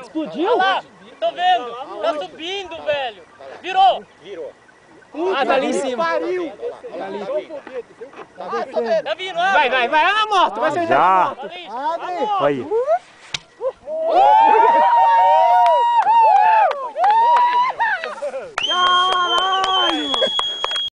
Explodiu? Olha tá lá, tô vendo. Tá subindo, velho. Virou. Virou. Ah, tá ali em cima. Pariu! Tá vindo. Tá vai, vai, vai, é ah, olha a moto, vai ser Já. Abre! Aí.